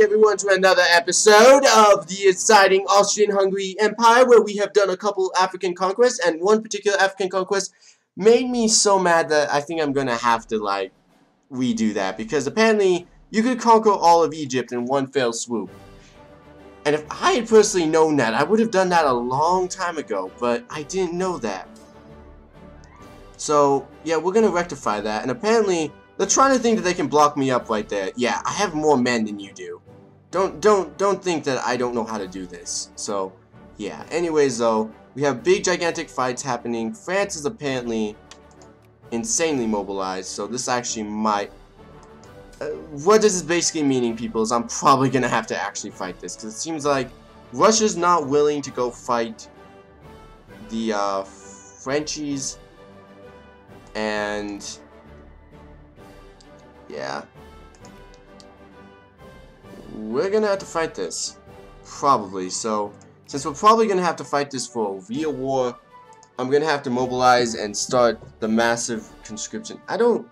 everyone, to another episode of the exciting Austrian-Hungary Empire, where we have done a couple African conquests, and one particular African conquest made me so mad that I think I'm gonna have to, like, redo that, because apparently you could conquer all of Egypt in one fell swoop. And if I had personally known that, I would have done that a long time ago, but I didn't know that. So, yeah, we're gonna rectify that, and apparently they're trying to think that they can block me up right there. Yeah, I have more men than you do. Don't don't don't think that I don't know how to do this. So, yeah. Anyways, though, we have big gigantic fights happening. France is apparently insanely mobilized, so this actually might uh, what this is basically meaning, people, is I'm probably gonna have to actually fight this because it seems like Russia's not willing to go fight the uh, Frenchies and yeah. We're gonna have to fight this. Probably. So, since we're probably gonna have to fight this for a real war, I'm gonna have to mobilize and start the massive conscription. I don't...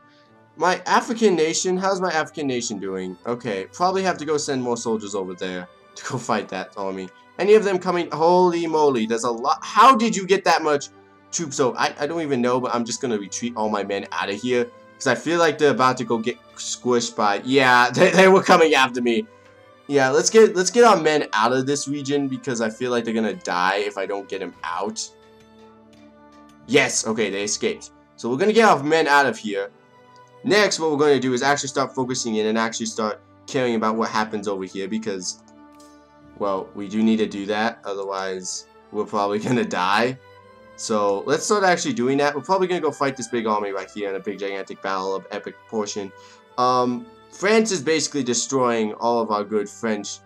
My African nation, how's my African nation doing? Okay, probably have to go send more soldiers over there to go fight that army. Any of them coming? Holy moly, there's a lot. How did you get that much troops So I, I don't even know, but I'm just gonna retreat all my men out of here. Because I feel like they're about to go get squished by... Yeah, they, they were coming after me. Yeah, let's get let's get our men out of this region because I feel like they're gonna die if I don't get them out. Yes, okay, they escaped. So we're gonna get our men out of here. Next, what we're gonna do is actually start focusing in and actually start caring about what happens over here because, well, we do need to do that. Otherwise, we're probably gonna die. So let's start actually doing that. We're probably to go fight this big army right here in a big gigantic battle of epic proportion. Um, France is basically destroying all of our good French.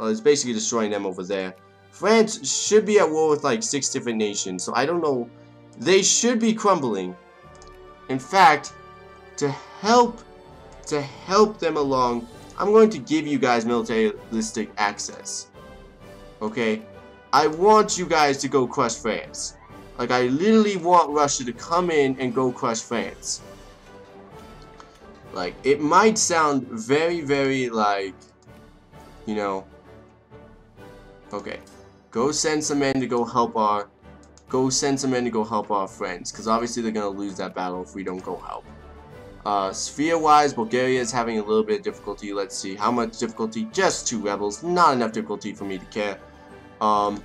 Uh, it's basically destroying them over there. France should be at war with like six different nations. So I don't know. They should be crumbling. In fact, to help to help them along, I'm going to give you guys militaristic access. Okay? I want you guys to go crush France. Like, I literally want Russia to come in and go crush France. Like, it might sound very, very, like, you know, okay, go send some men to go help our, go send some men to go help our friends, because obviously they're going to lose that battle if we don't go help. Uh, Sphere-wise, Bulgaria is having a little bit of difficulty. Let's see, how much difficulty? Just two rebels, not enough difficulty for me to care. Um,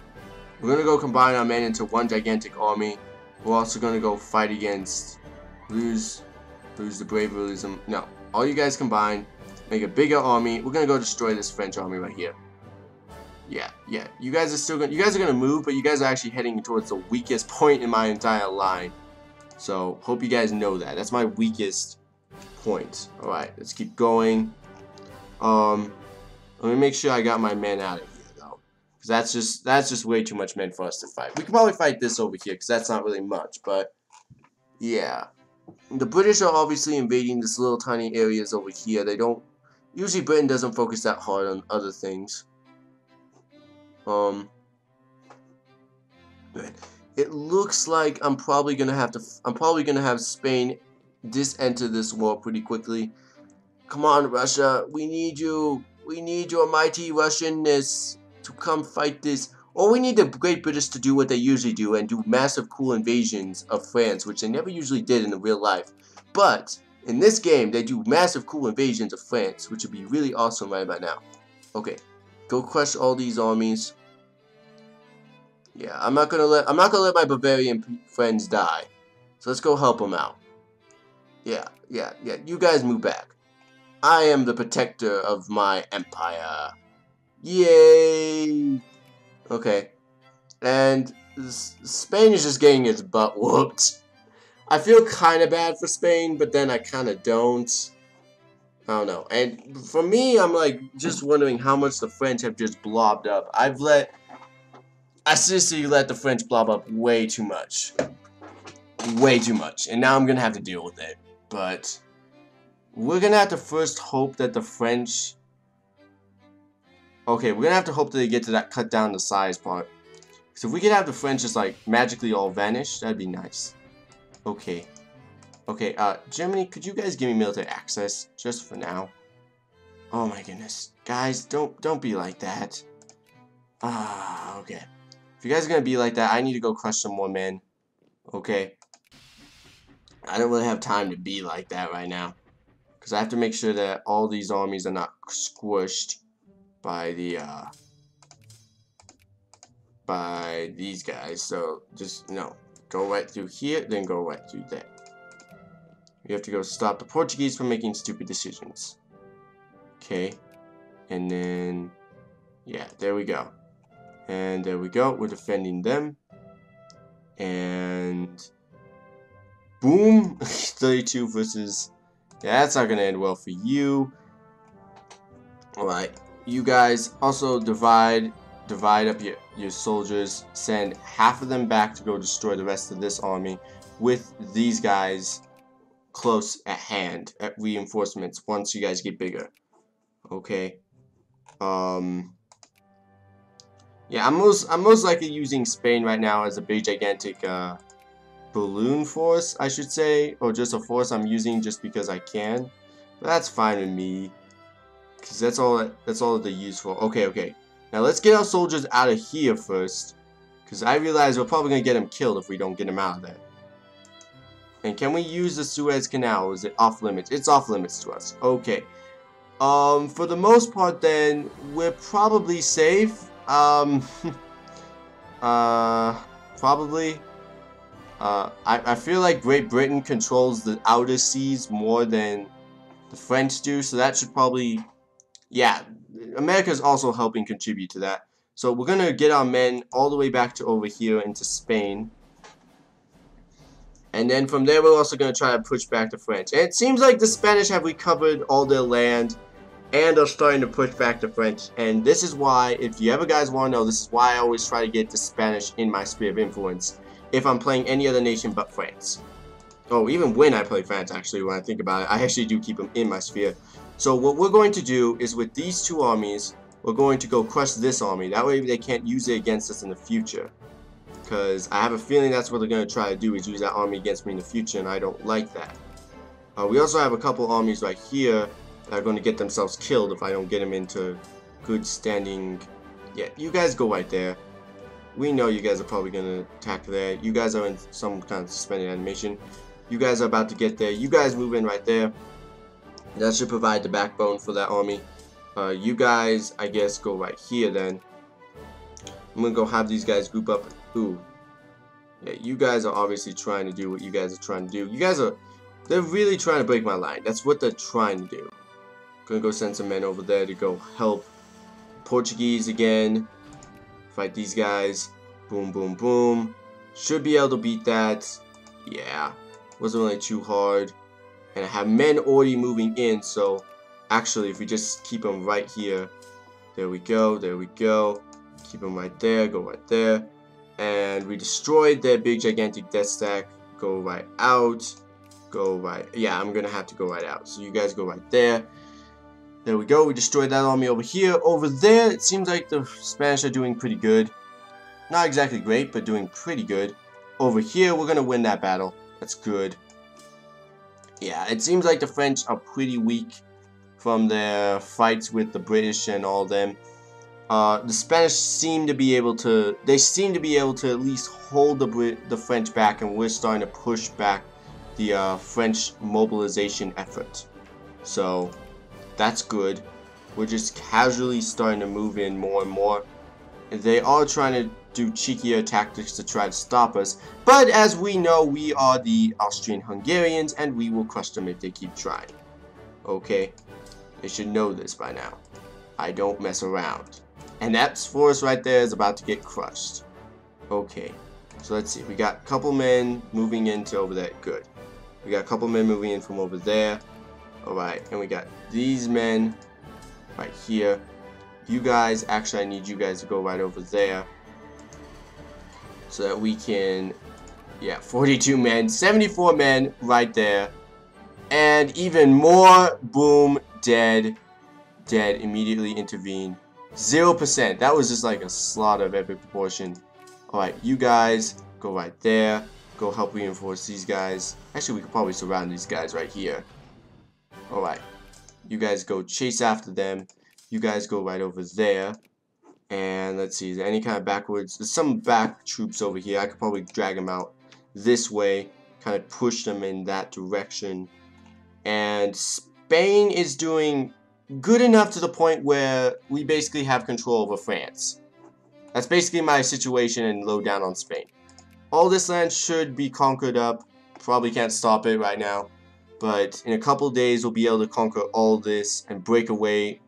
we're going to go combine our men into one gigantic army. We're also going to go fight against, lose, lose the braverism. No, all you guys combine, make a bigger army. We're to go destroy this French army right here. Yeah, yeah. You guys are still gonna you guys are to move, but you guys are actually heading towards the weakest point in my entire line. So, hope you guys know that. That's my weakest point. Alright, let's keep going. Um, let me make sure I got my men out of here. Though. Because that's just that's just way too much men for us to fight. We can probably fight this over here because that's not really much. But yeah, the British are obviously invading this little tiny areas over here. They don't usually Britain doesn't focus that hard on other things. Um, it looks like I'm probably gonna have to. I'm probably gonna have Spain disenter this war pretty quickly. Come on, Russia, we need you. We need your mighty Russianness to come fight this. Or we need the Great British to do what they usually do and do massive cool invasions of France, which they never usually did in the real life. But, in this game, they do massive cool invasions of France, which would be really awesome right about now. Okay, go crush all these armies. Yeah, I'm not gonna let I'm not gonna let my Bavarian friends die. So let's go help them out. Yeah, yeah, yeah. You guys move back. I am the protector of my empire. Yay! Okay. And Spain is just getting its butt whooped. I feel kind of bad for Spain, but then I kind of don't. I don't know. And for me, I'm like just wondering how much the French have just blobbed up. I've let... I seriously let the French blob up way too much. Way too much. And now I'm going to have to deal with it. But we're going to have to first hope that the French Okay, we're gonna have to hope that they get to that cut down the size part. Because if we could have the French just like magically all vanish, that'd be nice. Okay. Okay, uh, Germany, could you guys give me military access just for now? Oh my goodness. Guys, don't don't be like that. Ah, okay. If you guys are gonna be like that, I need to go crush some more men. Okay. I don't really have time to be like that right now. Because I have to make sure that all these armies are not squished by the, uh, by these guys. So, just, no. Go right through here, then go right through there. You have to go stop the Portuguese from making stupid decisions. Okay. And then, yeah, there we go. And there we go. We're defending them. And boom, 32 versus. Yeah, that's not gonna end well for you. All right, you guys also divide divide up your your soldiers. Send half of them back to go destroy the rest of this army, with these guys close at hand at reinforcements once you guys get bigger. Okay. Um. Yeah, I'm most I'm most likely using Spain right now as a big gigantic uh, balloon force, I should say, or just a force I'm using just because I can. But that's fine with me, cause that's all that's all they're for. Okay, okay. Now let's get our soldiers out of here first, cause I realize we're probably gonna get them killed if we don't get them out of there. And can we use the Suez Canal? Is it off limits? It's off limits to us. Okay. Um, for the most part, then we're probably safe. Um, uh, probably. Uh, I, I feel like Great Britain controls the outer seas more than the French do, so that should probably, yeah, America is also helping contribute to that. So we're going to get our men all the way back to over here into Spain. And then from there, we're also going to try to push back the French. And it seems like the Spanish have recovered all their land and are starting to push back the French. And this is why, if you ever guys want to know, this is why I always try to get the Spanish in my sphere of influence if I'm playing any other nation but France. Oh, even when I play France, actually, when I think about it, I actually do keep them in my sphere. So what we're going to do is with these two armies, we're going to go crush this army. That way they can't use it against us in the future. Because I have a feeling that's what they're going to try to do is use that army against me in the future, and I don't like that. Uh, we also have a couple armies right here that are going to get themselves killed if I don't get them into good standing. Yeah, you guys go right there. We know you guys are probably going to attack there. You guys are in some kind of suspended animation. You guys are about to get there. You guys move in right there. That should provide the backbone for that army. Uh, you guys, I guess, go right here then. I'm to go have these guys group up. Ooh. Yeah, you guys are obviously trying to do what you guys are trying to do. You guys are, they're really trying to break my line. That's what they're trying to do. Gonna go send some men over there to go help Portuguese again. Fight these guys. Boom, boom, boom. Should be able to beat that. Yeah. Wasn't really too hard. And I have men already moving in, so actually if we just keep them right here. There we go, there we go. Keep them right there, go right there. And we destroyed their big gigantic death stack. Go right out. Go right. Yeah, I'm gonna have to go right out. So you guys go right there. There we go, we destroyed that army over here. Over there, it seems like the Spanish are doing pretty good. Not exactly great, but doing pretty good. Over here, we're to win that battle. That's good. Yeah, it seems like the French are pretty weak from their fights with the British and all them. Uh, the Spanish seem to be able to, they seem to be able to at least hold the Brit the French back and we're starting to push back the uh, French mobilization effort. So, that's good. We're just casually starting to move in more and more. They are trying to do cheekier tactics to try to stop us, but as we know, we are the Austrian-Hungarians, and we will crush them if they keep trying. Okay? They should know this by now. I don't mess around. And that force right there is about to get crushed. Okay. So let's see. We got a couple men moving into over there. Good. We got a couple men moving in from over there. Alright, and we got these men right here. You guys, actually I need you guys to go right over there. So that we can, yeah, 42 men, 74 men right there. And even more, boom, dead, dead, immediately intervene. 0%, that was just like a slaughter of epic proportion. Alright, you guys, go right there. Go help reinforce these guys. Actually, we could probably surround these guys right here. Alright. You guys go chase after them. you guys go right over there. And let's see, any kind of backwards? There's some back troops over here. I could probably drag them out this way, kind of push them in that direction. And Spain is doing good enough to the point where we basically have control over France. That's basically my situation and low down on Spain. All this land should be conquered up. Probably can't stop it right now. But in a couple days, we'll be able to conquer all this and break away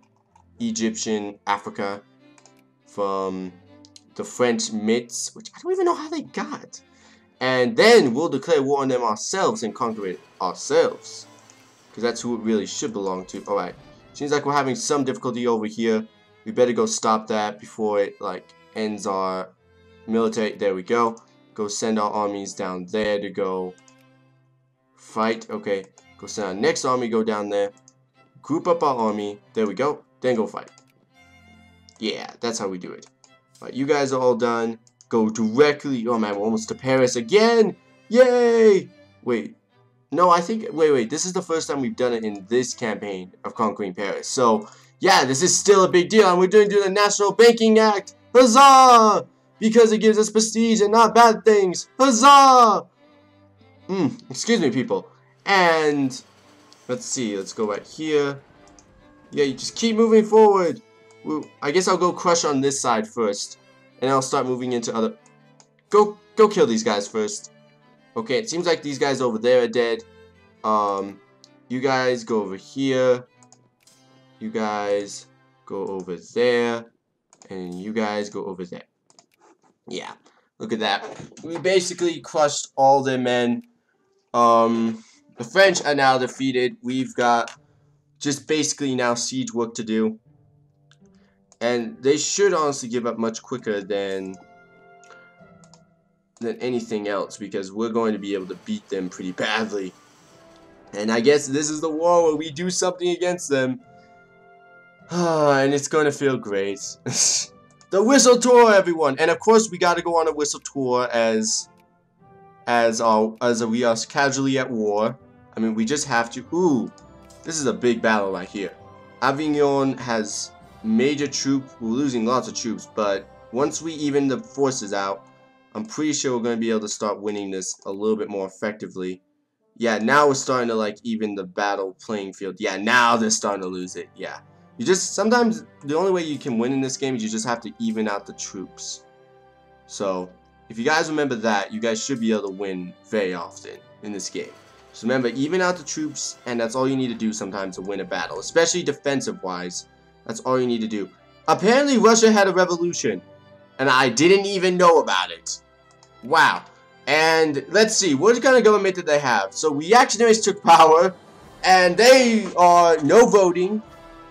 Egyptian Africa from the French mitts, which I don't even know how they got. And then we'll declare war on them ourselves and conquer it ourselves. Because that's who it really should belong to. Alright. Seems like we're having some difficulty over here. We better go stop that before it, like, ends our military. There we go. Go send our armies down there to go fight. Okay. Go send our next army, go down there. Group up our army. There we go. Then go fight. Yeah, that's how we do it. But you guys are all done. Go directly. Oh man, we're almost to Paris again. Yay! Wait. No, I think. Wait, wait. This is the first time we've done it in this campaign of conquering Paris. So, yeah, this is still a big deal. And we're doing, doing the National Banking Act. Huzzah! Because it gives us prestige and not bad things. Huzzah! Hmm, excuse me, people. And let's see. Let's go right here. Yeah, you just keep moving forward. I guess I'll go crush on this side first. And I'll start moving into other... Go, go kill these guys first. Okay, it seems like these guys over there are dead. Um, you guys go over here. You guys go over there. And you guys go over there. Yeah, look at that. We basically crushed all their men. Um, the French are now defeated. We've got just basically now siege work to do. And they should honestly give up much quicker than than anything else because we're going to be able to beat them pretty badly. And I guess this is the war where we do something against them. and it's going to feel great. the whistle tour, everyone! And of course, we got to go on a whistle tour as as our as we are casually at war. I mean, we just have to. Ooh, this is a big battle right here. Avignon has major troop. We're losing lots of troops, but once we even the forces out, I'm pretty sure we're going to be able to start winning this a little bit more effectively. Yeah, now we're starting to like even the battle playing field. Yeah, now they're starting to lose it. Yeah. You just, sometimes the only way you can win in this game is you just have to even out the troops. So, if you guys remember that, you guys should be able to win very often in this game. So remember, even out the troops, and that's all you need to do sometimes to win a battle, especially defensive-wise. That's all you need to do. Apparently, Russia had a revolution, and I didn't even know about it. Wow. And let's see, what kind of government did they have? So reactionaries took power, and they are no voting,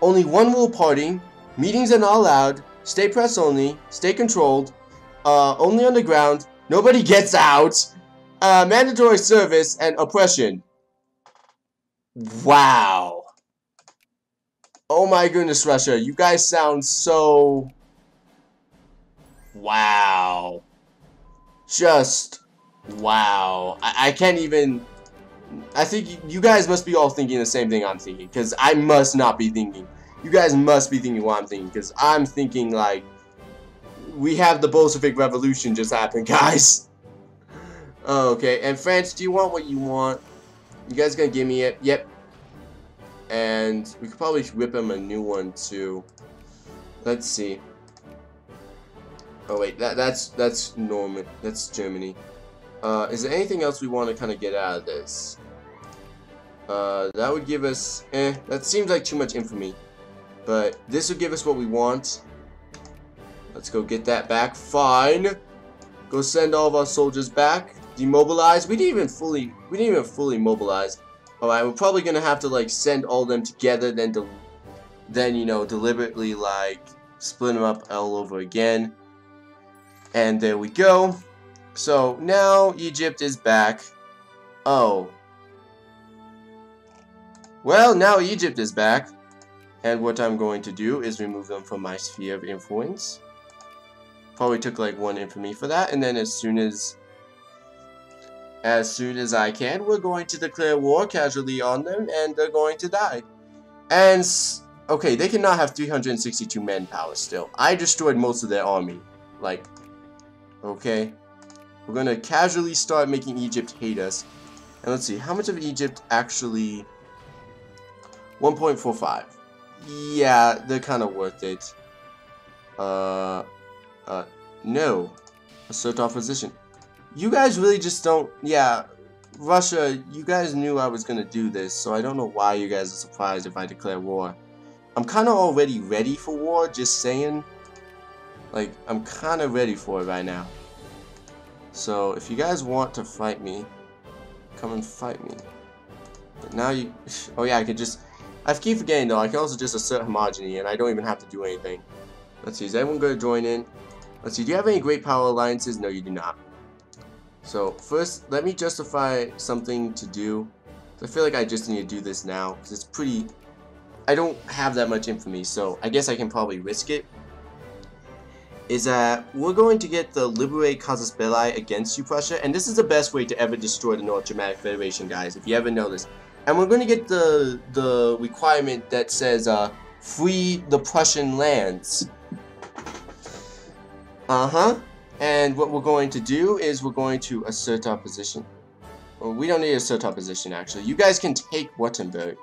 only one rule party, meetings are not allowed, state press only, state controlled, uh, only underground, nobody gets out, uh, mandatory service, and oppression. Wow. Oh my goodness, Russia. You guys sound so... Wow. Just... Wow. I, I can't even... I think you guys must be all thinking the same thing I'm thinking. Because I must not be thinking. You guys must be thinking what I'm thinking. Because I'm thinking like... We have the Bolshevik Revolution just happened, guys. okay, and France, do you want what you want? You guys gonna give me it? Yep, and we could probably whip him a new one too. Let's see. Oh wait, that that's that's Norman. That's Germany. Uh, is there anything else we want to kind of get out of this? Uh, that would give us. Eh, that seems like too much infamy. But this would give us what we want. Let's go get that back. Fine. Go send all of our soldiers back. Demobilize. We didn't even fully. We didn't even fully mobilize. Alright, we're probably gonna have to like send all them together, then then you know deliberately like split them up all over again. And there we go. So now Egypt is back. Oh. Well, now Egypt is back. And what I'm going to do is remove them from my sphere of influence. Probably took like one infamy for that. And then as soon as as soon as I can, we're going to declare war casually on them, and they're going to die. And Okay, they cannot have 362 manpower still. I destroyed most of their army. Like, okay. We're gonna casually start making Egypt hate us. And let's see, how much of Egypt actually... 1.45. Yeah, they're kind of worth it. Uh, uh, no. Assert opposition. You guys really just don't, yeah, Russia, you guys knew I was gonna do this, so I don't know why you guys are surprised if I declare war. I'm kind of already ready for war, just saying. Like, I'm kind of ready for it right now. So, if you guys want to fight me, come and fight me. But now you... Oh yeah, I can just... I keep forgetting though, I can also just assert homogeny, and I don't even have to do anything. Let's see, is everyone going to join in? Let's see, do you have any great power alliances? No, you do not. So, first, let me justify something to do. I feel like I just need to do this now, because it's pretty I don't have that much infamy, so I guess I can probably risk it. Is that we're going to get the Liberate Casus Belli against you, Prussia, and this is the best way to ever destroy the North Germanic Federation, guys, if you ever know this. And we're going to get the the requirement that says, uh, free the Prussian lands. Uh-huh. And what we're going to do is we're going to assert our position. Well, we don't need to assert our position, actually. You guys can take Württemberg.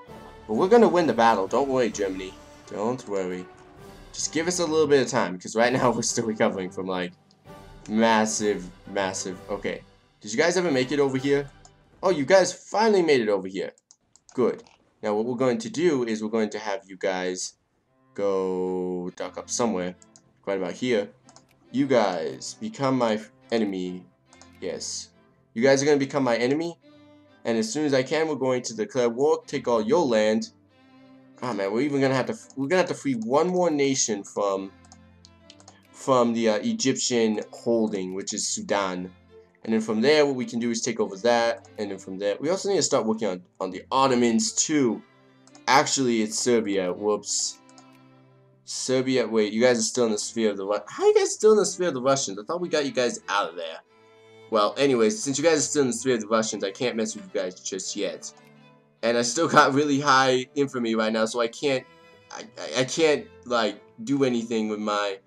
But we're gonna win the battle. Don't worry, Germany. Don't worry. Just give us a little bit of time, because right now we're still recovering from, like, massive, massive... Okay. Did you guys ever make it over here? Oh, you guys finally made it over here. Good. Now, what we're going to do is we're going to have you guys go duck up somewhere. Right about here. You guys become my enemy. Yes. You guys are going to become my enemy. And as soon as I can, we're going to declare war, take all your land. Oh man, we're even gonna have to we're gonna have to free one more nation from from the uh, Egyptian holding, which is Sudan. And then from there, what we can do is take over that. And then from there, we also need to start working on, on the Ottomans too. Actually, it's Serbia. Whoops. Serbia, wait, you guys are still in the sphere of the How are you guys still in the sphere of the Russians? I thought we got you guys out of there. Well, anyways, since you guys are still in the sphere of the Russians, I can't mess with you guys just yet. And I still got really high infamy right now, so I can't, I, I can't, like, do anything with my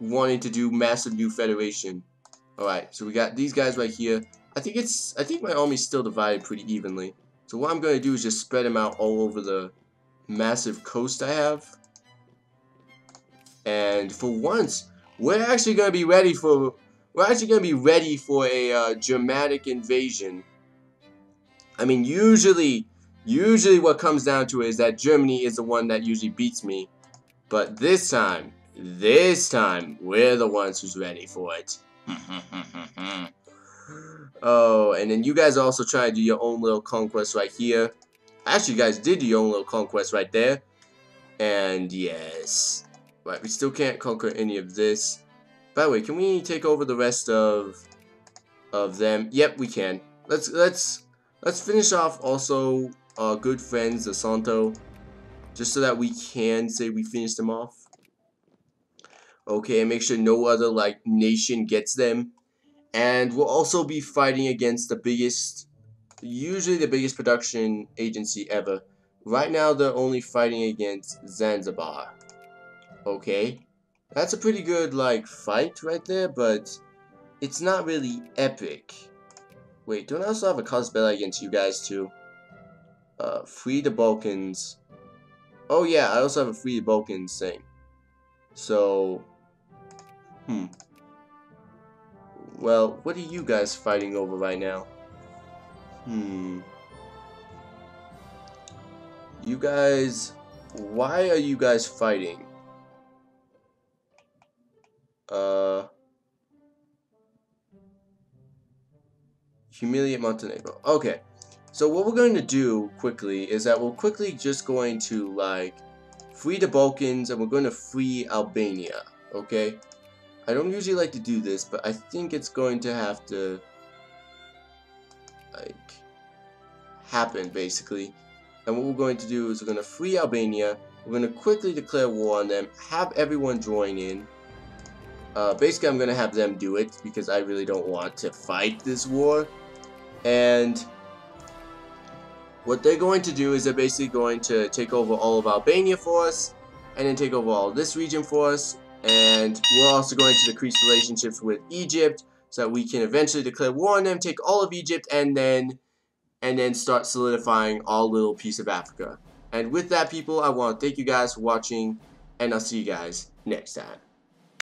wanting to do massive new federation. Alright, so we got these guys right here. I think it's, I think my army's still divided pretty evenly. So what I'm going to do is just spread them out all over the massive coast I have. And for once, we're actually going to be ready for we're actually going to be ready for a uh, dramatic invasion. I mean, usually, usually what comes down to is that Germany is the one that usually beats me. But this time, this time, we're the ones who's ready for it. oh, and then you guys also try to do your own little conquest right here. Actually, you guys did do your own little conquest right there. And yes. Right, we still can't conquer any of this. By the way, can we take over the rest of of them? Yep, we can. Let's let's let's finish off also our good friends, the Santo, just so that we can say we finished them off. Okay, and make sure no other like nation gets them. And we'll also be fighting against the biggest, usually the biggest production agency ever. Right now, they're only fighting against Zanzibar. Okay. That's a pretty good, like, fight right there, but it's not really epic. Wait, don't I also have a cosplay against you guys, too? Uh, free the Balkans. Oh, yeah, I also have a free the Balkans thing. So, hmm. Well, what are you guys fighting over right now? Hmm. You guys, why are you guys fighting? Uh, humiliate Montenegro. Okay. So what we're going to do quickly is that we're quickly just going to like free the Balkans and we're going to free Albania. Okay. I don't usually like to do this, but I think it's going to have to like happen basically. And what we're going to do is we're going to free Albania. We're going to quickly declare war on them, have everyone join in, uh, basically, I'm going to have them do it because I really don't want to fight this war. And what they're going to do is they're basically going to take over all of Albania for us, and then take over all this region for us, and we're also going to decrease relationships with Egypt, so that we can eventually declare war on them, take all of Egypt, and then and then start solidifying our little piece of Africa. And with that, people, I want to thank you guys for watching, and I'll see you guys next time.